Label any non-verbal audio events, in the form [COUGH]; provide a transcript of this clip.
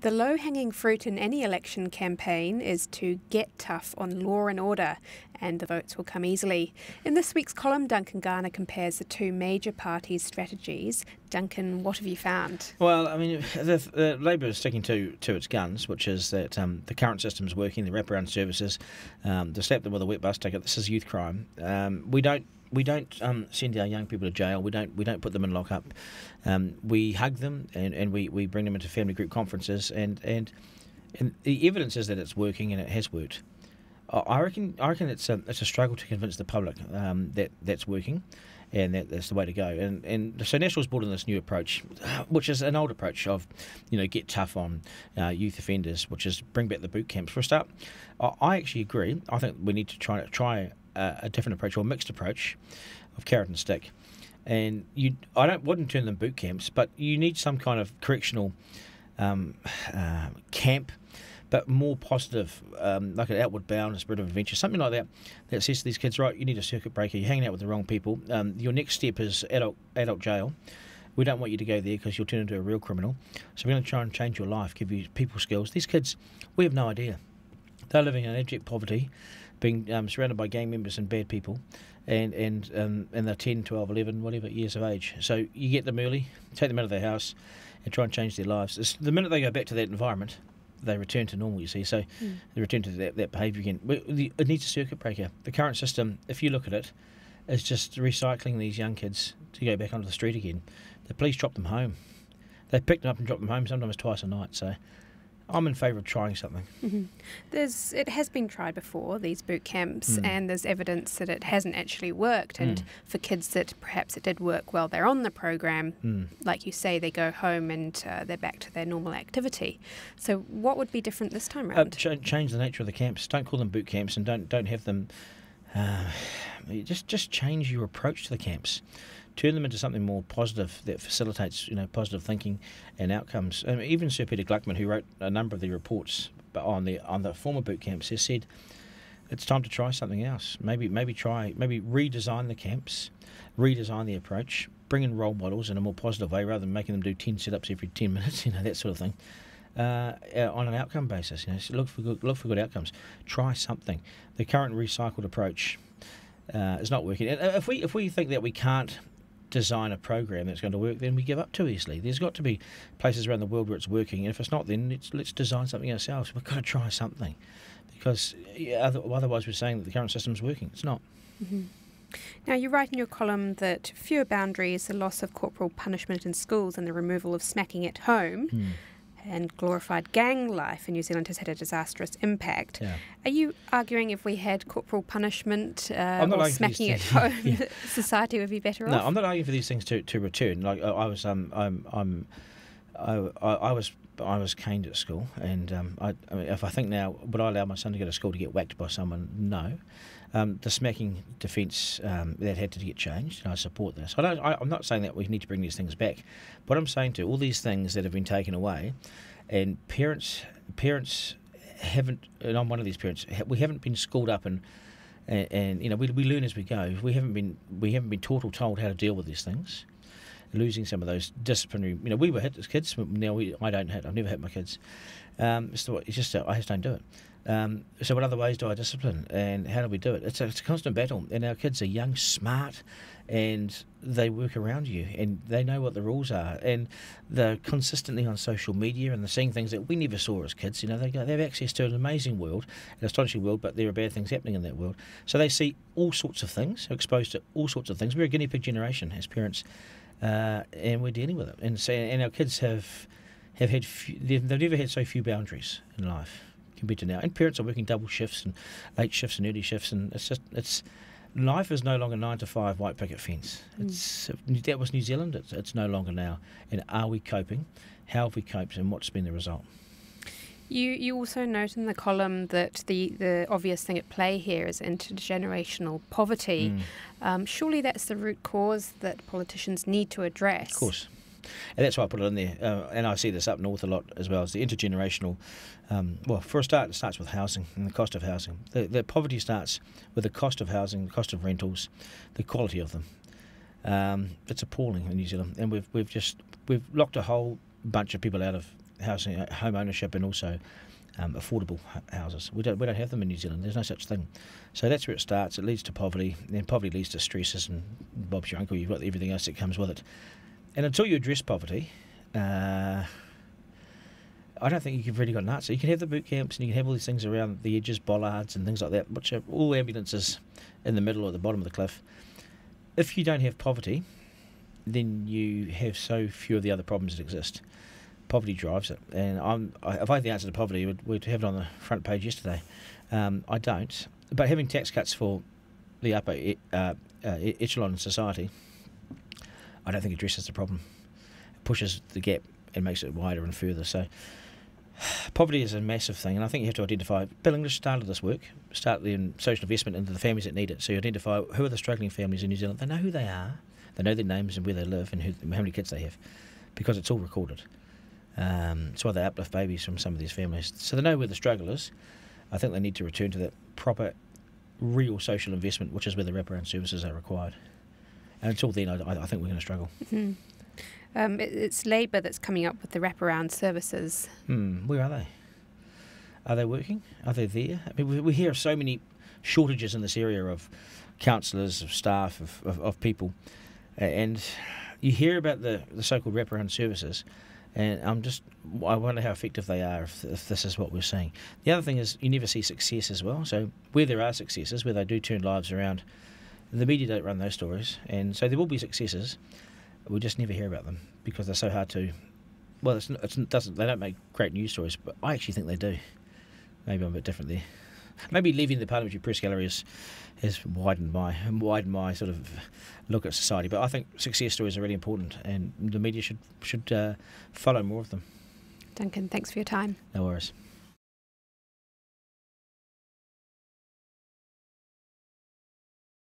The low hanging fruit in any election campaign is to get tough on law and order, and the votes will come easily. In this week's column, Duncan Garner compares the two major parties' strategies. Duncan, what have you found? Well, I mean, [LAUGHS] the, the Labour is sticking to, to its guns, which is that um, the current system is working, the wraparound services, um, to slap them with a wet bus ticket. This is youth crime. Um, we don't we don't um, send our young people to jail. We don't we don't put them in lockup. Um, we hug them and, and we, we bring them into family group conferences and, and and the evidence is that it's working and it has worked. I reckon I reckon it's a it's a struggle to convince the public um, that that's working. And that, that's the way to go. And and so National's brought in this new approach, which is an old approach of, you know, get tough on uh, youth offenders, which is bring back the boot camps. For a start, I actually agree. I think we need to try to try a, different approach or mixed approach of carrot and stick. And you, I don't wouldn't turn them boot camps, but you need some kind of correctional um, uh, camp, but more positive, um, like an outward bound, a spirit of adventure, something like that. That says to these kids, right, you need a circuit breaker. You're hanging out with the wrong people. Um, your next step is adult adult jail. We don't want you to go there because you'll turn into a real criminal. So we're going to try and change your life, give you people skills. These kids, we have no idea. They're living in abject poverty being um, surrounded by gang members and bad people, and and um, and they're 10, 12, 11, whatever years of age. So you get them early, take them out of their house, and try and change their lives. It's the minute they go back to that environment, they return to normal. You see, so mm. they return to that, that behaviour again. It needs a circuit breaker. The current system, if you look at it, is just recycling these young kids to go back onto the street again. The police drop them home. They pick them up and drop them home sometimes twice a night. So I'm in favour of trying something. Mm-hmm. There's, it has been tried before these boot camps, mm. and there's evidence that it hasn't actually worked. And mm. for kids that perhaps it did work while they're on the program, mm. like you say, they go home and uh, they're back to their normal activity. So, what would be different this time around? Uh, ch- change the nature of the camps. Don't call them boot camps, and don't don't have them. Uh, [SIGHS] just just change your approach to the camps turn them into something more positive that facilitates you know positive thinking and outcomes. And even Sir Peter Gluckman, who wrote a number of the reports on the on the former boot camps, has said it's time to try something else. Maybe maybe try maybe redesign the camps, redesign the approach, bring in role models in a more positive way rather than making them do ten sit-ups every ten [LAUGHS] minutes, you know that sort of thing. Uh, on an outcome basis, you know, so look for good, look for good outcomes. Try something. The current recycled approach uh, is not working. And if we if we think that we can't design a program that's going to work, then we give up too easily. There's got to be places around the world where it's working, and if it's not, then let's, let's design something ourselves. We've got to try something, because yeah, otherwise we're saying that the current system's working. It's not. Mm-hmm. Now, you write in your column that fewer boundaries, the loss of corporal punishment in schools, and the removal of smacking at home. Mm and glorified gang life in New Zealand has had a disastrous impact. Yeah. Are you arguing if we had corporal punishment uh, or smacking at [LAUGHS] home, yeah. [LAUGHS] society would be better no, off? No, I'm not arguing for these things to, to return. Like I was, um, I'm, I'm, I, I was I was caned at school, and um, I, I mean, if I think now, would I allow my son to go to school to get whacked by someone? No. Um, the smacking defence um, that had to get changed, and I support this. I don't, I, am not saying that we need to bring these things back. What I'm saying to all these things that have been taken away, and parents parents haven't, and I'm one of these parents, we haven't been schooled up and. And, and you know we, we learn as we go. We haven't been we haven't been taught or told how to deal with these things losing some of those disciplinary. You know, we were hit as kids. Now we, I don't hit. I've never hit my kids. Um, it's, it's just I just don't do it. Um, so what other ways do I discipline, and how do we do it? It's a, it's a constant battle, and our kids are young, smart, and they work around you, and they know what the rules are, and they're consistently on social media, and they're seeing things that we never saw as kids. You know, they, they have access to an amazing world, an astonishing world, but there are bad things happening in that world. So they see all sorts of things, exposed to all sorts of things. We're a guinea pig generation as parents uh, and we're dealing with it. And so, and our kids have have had few, they've, they've never had so few boundaries in life compared to now. And parents are working double shifts and late shifts and early shifts, and it's just it's life is no longer nine to five white picket fence. Mm. It's that was New Zealand. It's, it's no longer now. And are we coping? How have we coped? And what's been the result? You you also note in the column that the, the obvious thing at play here is intergenerational poverty. Mm. Um, surely that's the root cause that politicians need to address. Of course. And that's why I put it in there. Uh, and I see this up north a lot as well as the intergenerational. Um, well, for a start, it starts with housing and the cost of housing. The, the poverty starts with the cost of housing, the cost of rentals, the quality of them. Um, it's appalling in New Zealand, and we've we've just we've locked a whole bunch of people out of housing, uh, home ownership, and also um, affordable houses. We don't we don't have them in New Zealand. There's no such thing. So that's where it starts. It leads to poverty, then poverty leads to stresses, and Bob's your uncle. You've got everything else that comes with it. And until you address poverty, uh, I don't think you've really got an answer. You can have the boot camps and you can have all these things around the edges, bollards and things like that, which are all ambulances in the middle or at the bottom of the cliff. If you don't have poverty, then you have so few of the other problems that exist. Poverty drives it, and I'm. If I had the answer to poverty, we'd, we'd have it on the front page yesterday. Um, I don't, but having tax cuts for the upper uh, uh, echelon in society, I don't think addresses the problem. It pushes the gap and makes it wider and further. So [SIGHS] poverty is a massive thing, and I think you have to identify. Bill English started this work, start the social investment into the families that need it. So you identify who are the struggling families in New Zealand. They know who they are, they know their names and where they live and who, how many kids they have, because it's all recorded. Um, that's why they uplift babies from some of these families. So they know where the struggle is. I think they need to return to that proper, real social investment, which is where the wraparound services are required. And until then, I, I think we're going to struggle. Mm-hmm. Um, it, it's Labour that's coming up with the wraparound services. Hmm, where are they? Are they working? Are they there? I mean, we, we hear of so many shortages in this area of counsellors, of staff, of, of, of, people, and you hear about the, the so-called wraparound services, and I'm just I wonder how effective they are if, if this is what we're seeing. The other thing is you never see success as well. So where there are successes, where they do turn lives around, the media don't run those stories, and so there will be successes we just never hear about them because they're so hard to. Well, it's, it's, it doesn't. They don't make great news stories, but I actually think they do. Maybe I'm a bit different there. Maybe leaving the parliamentary press gallery has, has widened my widened my sort of look at society. But I think success stories are really important, and the media should should uh, follow more of them. Duncan, thanks for your time. No worries.